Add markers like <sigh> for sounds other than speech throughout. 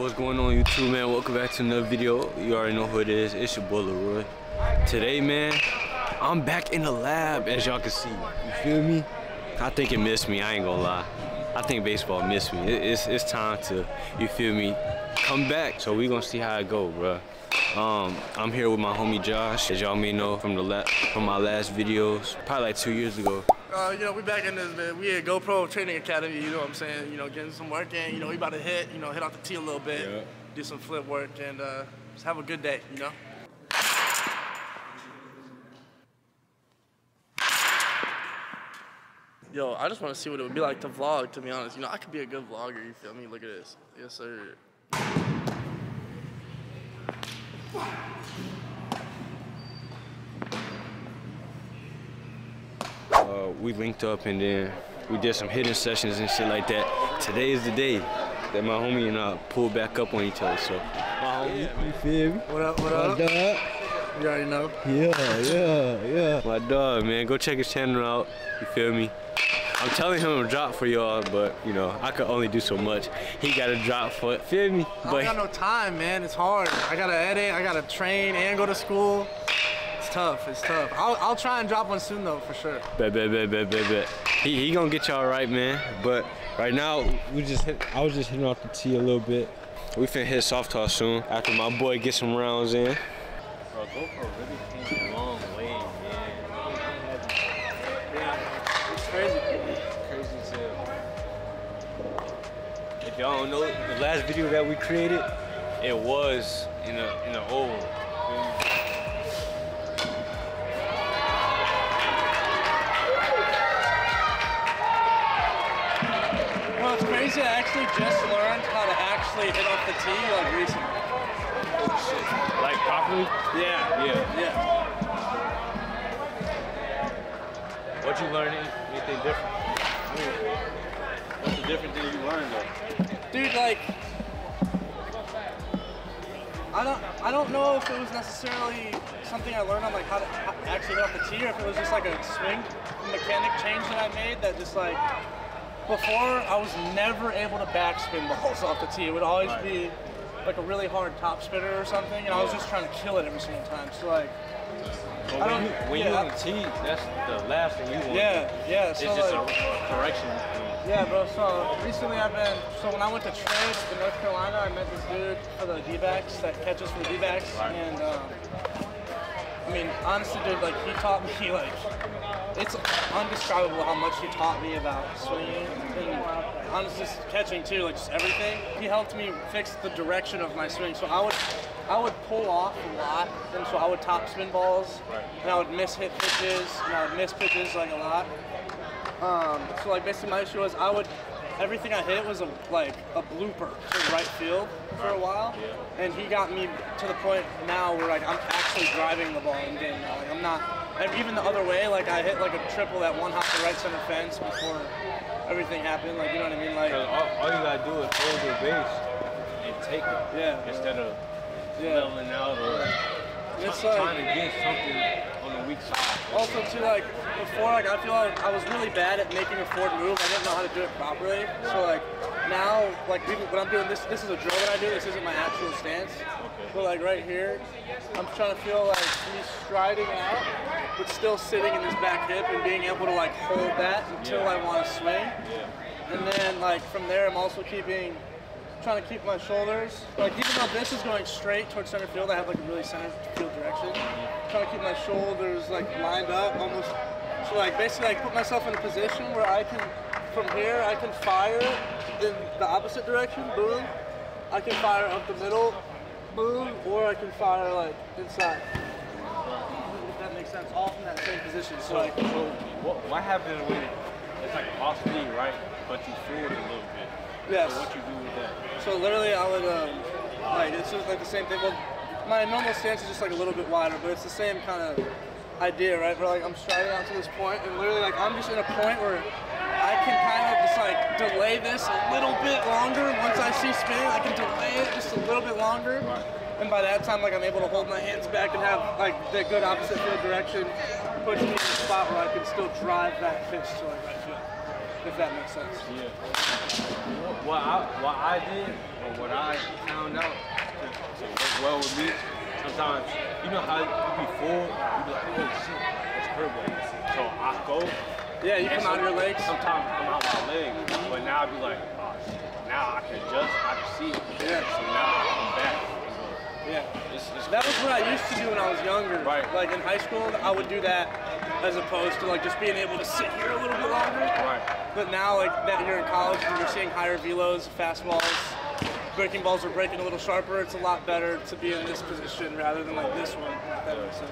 what's going on YouTube, man? Welcome back to another video. You already know who it is. It's your boy LeRoy. Today, man, I'm back in the lab, as y'all can see. You feel me? I think it missed me. I ain't gonna lie. I think baseball missed me. It's it's time to, you feel me, come back. So we gonna see how it go, bro. Um, I'm here with my homie Josh, as y'all may know from the from my last videos, probably like two years ago. Uh, you know, we back in this, man. We at GoPro Training Academy, you know what I'm saying? You know, getting some work in. You know, we about to hit, you know, hit off the tee a little bit, Yeah. do some flip work, and uh, just have a good day, you know? Yo, I just want to see what it would be like to vlog, to be honest. You know, I could be a good vlogger, you feel me? Look at this. Yes, sir. Uh, we linked up and then we did some hitting sessions and shit like that. Today is the day that my homie and I pulled back up on each other. So my homie, you feel me? What up, what up? My up? dog. You already know. Yeah, yeah, yeah. My dog, man. Go check his channel out. You feel me? I'm telling him to drop for y'all, but you know, I could only do so much. He got to drop for it. Feel me? I don't got no time, man. It's hard. I gotta edit, I gotta train and go to school. It's tough, it's tough. I'll, I'll try and drop one soon though, for sure. bet, bet, bet, bet, bet, bet. He, he gonna get y'all right, man. But right now, we just hit, I was just hitting off the tee a little bit. We finna hit soft toss soon after my boy gets some rounds in. Bro, GoPro really came a long way, man. It's crazy. Crazy as hell. If y'all don't know, the last video that we created, it was in a in an old. Well, it's crazy. I actually just learned how to actually hit off the tee like recently. Like properly? Yeah. Yeah. Yeah. What you learn? Anything different? What's the different thing you learned though? Dude, like, I don't, I don't know if it was necessarily something I learned on like how to actually hit off the tee, or if it was just like a swing mechanic change that I made that just like before I was never able to backspin balls <laughs> off the tee. It would always be like a really hard top spinner or something, and I was just trying to kill it every single time. So like, But I when don't- you when you yeah, on the tee, that's the last thing you want. yeah, yeah. It's So just like, a correction. Yeah, bro. So recently I've been. So when I went to trade in North Carolina, I met this dude for the D-backs that catches for the D-backs, Right. and um, I mean, honestly, dude, like he taught me <laughs> like it's undescribable how much he taught me about swinging and honestly catching too, like just everything. He helped me fix the direction of my swing. So I would. I would pull off a lot, and so I would top spin balls, Right. and I would miss hit pitches, and I would miss pitches like a lot. Um, so like basically my issue was I would everything I hit was a like a blooper to right field for a while, yeah. and he got me to the point now where like I'm actually driving the ball in game now. Like I'm not, and even the other way, like I hit like a triple that one hop to right center fence before everything happened. Like you know what I mean? Like all, all you gotta do is hold your base and take it. Yeah. Instead of yeah, leveling out or it's trying to get something on the weak side. also too like before like I feel like I was really bad at making a forward move. I didn't know how to do it properly. So like now like even when I'm doing this, this is a drill that I do. This isn't my actual stance. But like right here, I'm trying to feel like me striding out, but still sitting in this back hip and being able to like hold that until Yeah. I want to swing. And then like from there, I'm also keeping, trying to keep my shoulders. Like even though this is going straight towards center field, I have like a really center field direction. Mm-hmm. Trying to keep my shoulders like lined up, almost. So like basically, like put myself in a position where I can, from here, I can fire in the opposite direction, boom. I can fire up the middle, boom, or I can fire like inside. If that makes sense, all from that same position. So like, So what, what happens when it's like off speed, right? But you forward a little bit. Yes. So what you do with that? So literally, I would um, like it's just like the same thing. Well, my normal stance is just like a little bit wider, but it's the same kind of idea, right? Where like I'm striding out to this point, and literally like I'm just in a point where I can kind of just like delay this a little bit longer. Once I see spin, I can delay it just a little bit longer. And by that time, like I'm able to hold my hands back and have like the good opposite field direction, push me in a spot where I can still drive that pitch to like right if that makes sense. Yeah. What I what I did or what I found out to, to work well with me. Sometimes you know how you be full, you be like, oh shit, it's curveball. So I go. Yeah, you come out of your legs. Sometimes I come out my legs, but now I'd be like, oh shit. Now I can just, I can see it. Yeah. So now I come back. Yeah. It's, it's That was what I used to do when I was younger. Right. Like in high school, I would do that as opposed to like just being able to sit here a little bit longer. right. But now, like that you're in college and you're seeing higher velos, fastballs, breaking balls are breaking a little sharper. It's a lot better to be in this position rather than like this one. That makes sense.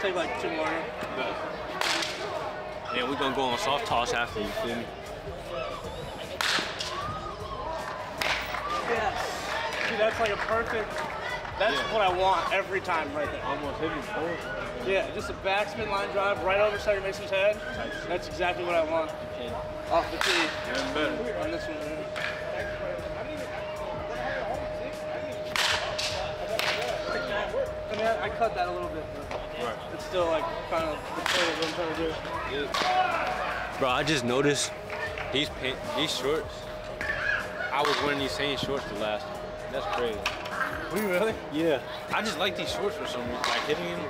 Take like two more. And we're gonna go on soft toss after you feel me? Yes. See, that's like a perfect. That's Yeah. what I want every time, right there. Almost hit me forward. Yeah, just a backspin line drive right over second baseman's head. That's exactly what I want. Off the tee Even better. on this one. yeah. I mean, I, I cut that a little bit, it's still like kind of the point of what I'm trying to do. Bro, I just noticed these pant, these shorts. I was wearing these same shorts the last. That's crazy. Were you really? Yeah. I just like these shorts for some reason. Like hitting them,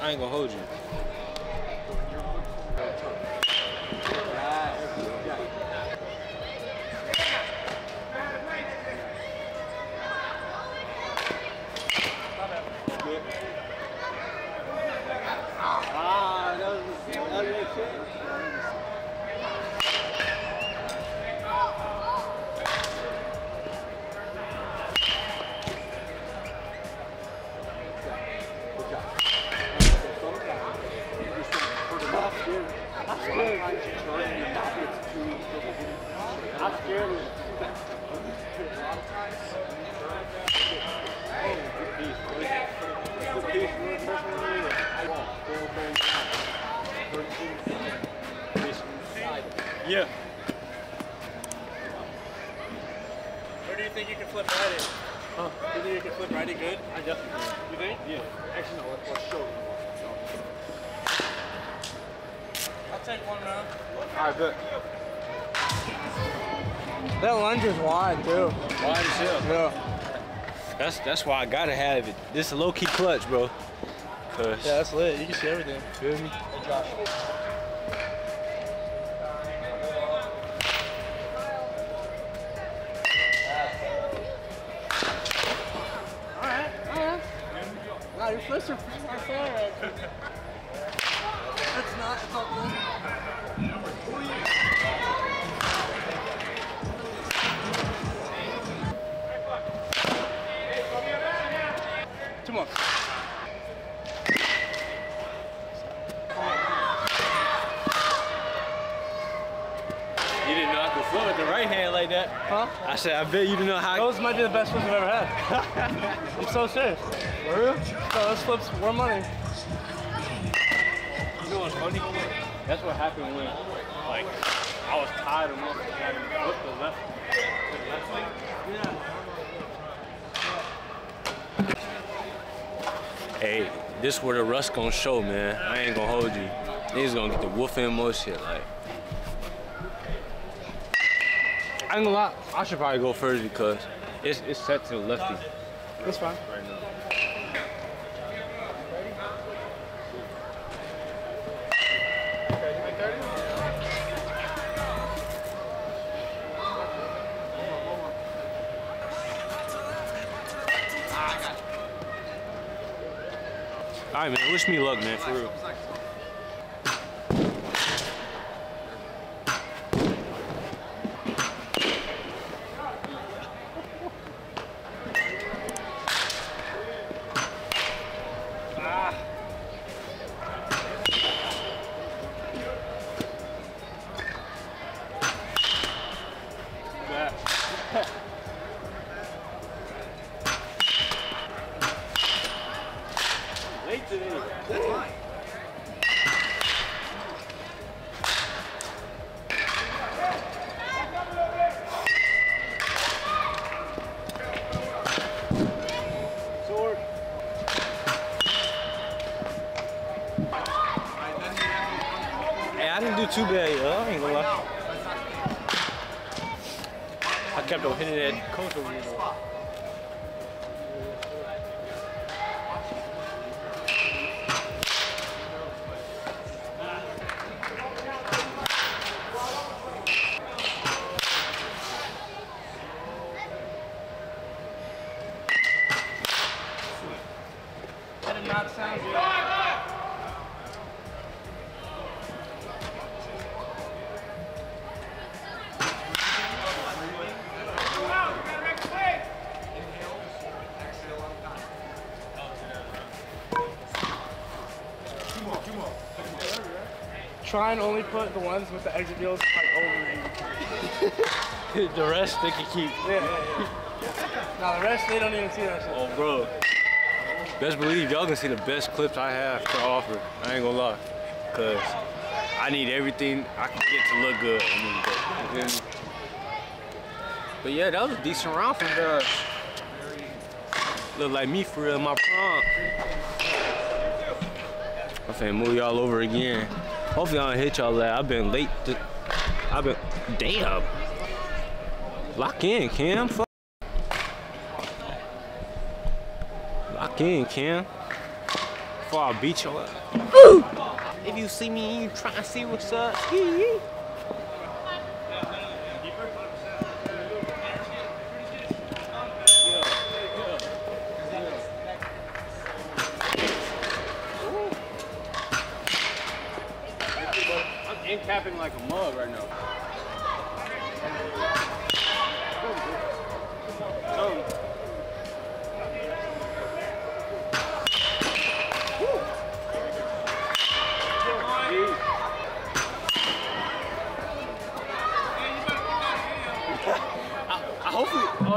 I ain't gonna hold you. You think you can flip righty good? I definitely do. You think? Yeah. Actually, no, let's, let's show you. I'll take one round. I bet. That lunge is wide, too. Wide as hell. Yeah. That's that's why I gotta have it. This is a low key clutch, bro. Cause Yeah, that's lit. You can see everything. feel me? Alright, I said, I bet you don't know how. Those might be the best flips I've ever had. <laughs> I'm so serious. For real? No, those flips were money. You know what's funny? That's what happened when, like, I was tired of having to flip the left. to the left leg. Yeah. Hey, this where the rust gonna show, man. I ain't gonna hold you. Niggas gonna get the wolf in more shit, like. Ain't gonna lie, I should probably go first because it's it's set to the lefty That's fine. right now. All right, man. Wish me luck, man. For real. On coach Try and only put the ones with the exit velos like over you. <laughs> the rest they can keep. Yeah, yeah, yeah. Now the rest they don't even see that shit. Oh, bro. Best believe y'all can see the best clips I have to offer. I ain't gonna lie. Cause I need everything I can get to look good. I mean, but? But yeah, that was a decent round from the. Look like me for real, my prom. I'm finna move y'all over again. Hopefully I don't hit y'all that. I've been late. To, I've been, damn. Lock in, Cam. Fuck. Lock in, Cam. Before I beat your ass. if you see me, you try to see what's up.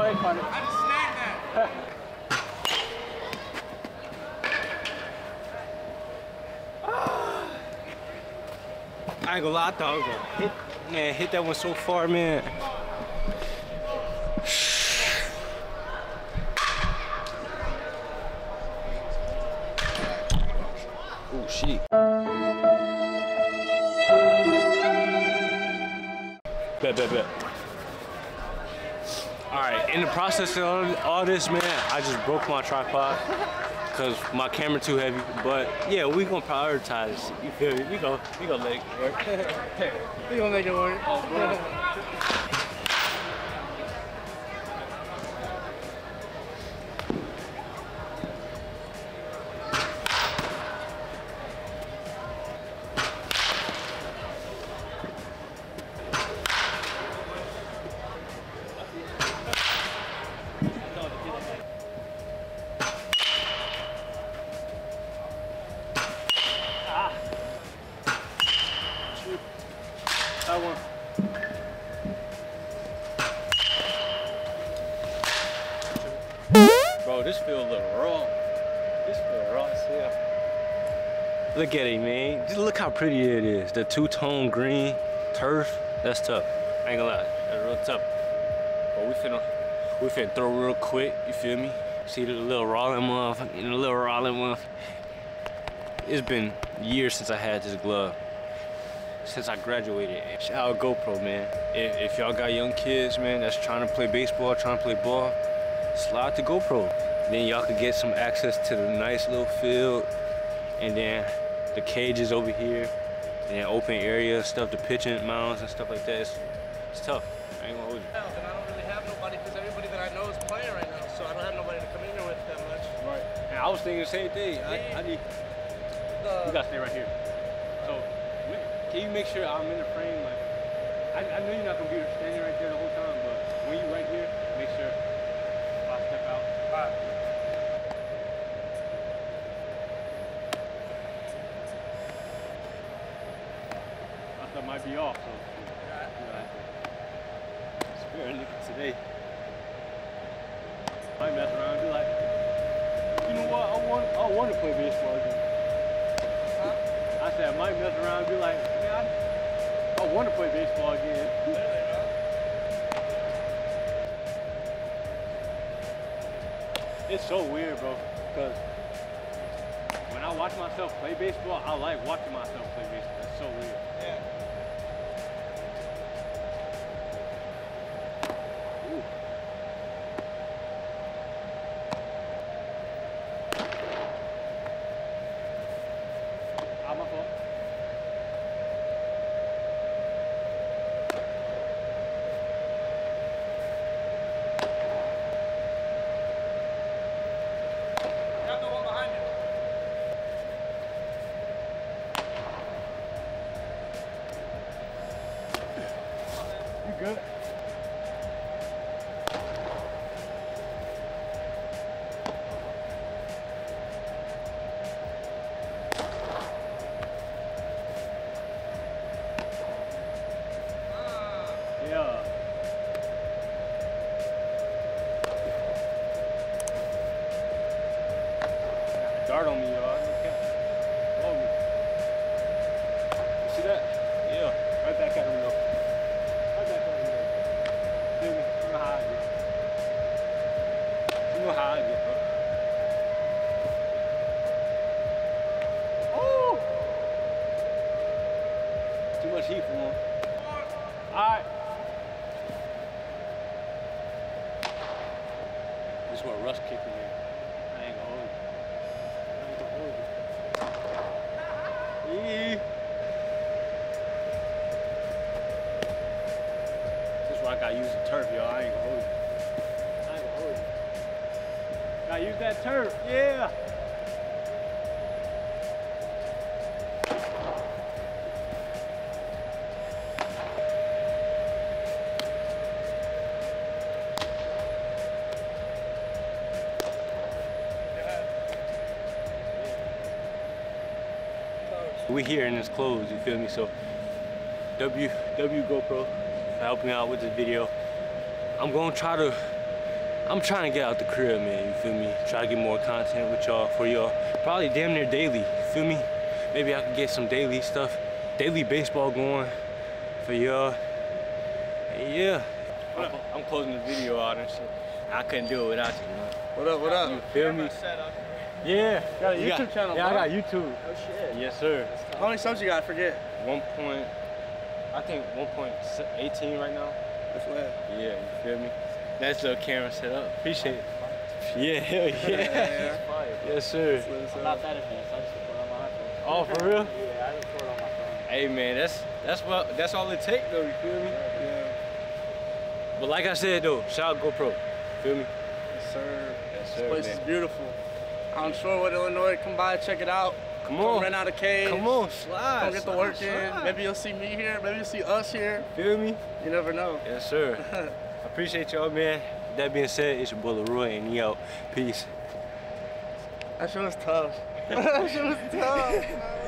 Hopefully. Oh, hey, partner. I ain't gonna lie, I thought I was gonna hit, man, hit that one so far, man. Oh, shit. Bet, bet, bet. In the process of all- this, man, I just broke my tripod because my camera too heavy. But yeah, we gonna prioritize. You feel me? We gonna, we gonna let it work. <laughs> We gonna make it work. That <laughs> Look at it, man. Just look how pretty it is. The two-tone green turf. That's tough. I ain't gonna lie. That's real tough. But we finna, we finna throw real quick. You feel me? See the little rolling motherfucker, the little rolling motherfucker. It's been years since I had this glove since I graduated. Shout out GoPro, man. If, if y'all got young kids, man, that's trying to play baseball, trying to play ball, slide to GoPro. Then y'all could get some access to the nice little field, and then the cages over here, and then open area stuff, the pitching mounds and stuff like that. It's, it's tough. I ain't gonna hold you. And I don't really have nobody because everybody that I know is playing right now, so I don't have nobody to come in here with that much. Right. And I was thinking the same thing. I, I need. The, You gotta stay right here. So, can you make sure I'm in the frame? Like, I, I know you're not gonna be standing right there the whole time, but when you're right here, make sure if I step out. Alright. My stuff might be off, so you know, spare a nigga today. Might mess around and be like, you know what? I want, I want to play baseball again. Huh? I said I might mess around and be like, man, I, I want to play baseball again. It's so weird, bro, because when I watch myself play baseball, I like watching myself play baseball. It's so weird. Yeah. good. Use that turf, yeah. We here and it's closed, you feel me? So W W GoPro for helping out with this video. I'm gonna try to I'm trying to get out the crib, man, you feel me? Try to get more content with y'all for y'all. Probably damn near daily, you feel me? Maybe I can get some daily stuff, daily baseball going for y'all. And yeah. I'm, I'm closing the video out and shit. I couldn't do it without you, man. What up? What up? You feel me? Yeah. Got a You YouTube channel, Yeah, bro? I got YouTube. Oh shit. Yes, sir. How many subs you got? I forget. One point, I think 1.18 right now. That's what. Yeah, you feel me? That's the camera set up. Appreciate it. Yeah, hell yeah. <laughs> Yeah. Fire. yes, sir. I'm not that advanced. I just record on my iPhone. Oh, for real? Yeah, I record on my phone. Hey, man, that's that's what that's all it takes, though. You feel me? Yeah. But like I said though, shout out GoPro. Feel me? Yes, sir. Yes, This place is beautiful. I'm sure with Illinois, come by, check it out. Come Come on, rent out a cage. come on, slide. Come get the slide, work in. Maybe you'll see me here. Maybe you'll see us here. Feel me? You never know. Yes, sir. <laughs> Appreciate y'all, man. That being said, it's your boy LeRoy, and out. Peace. that shit was tough. <laughs> that shit was tough. <laughs>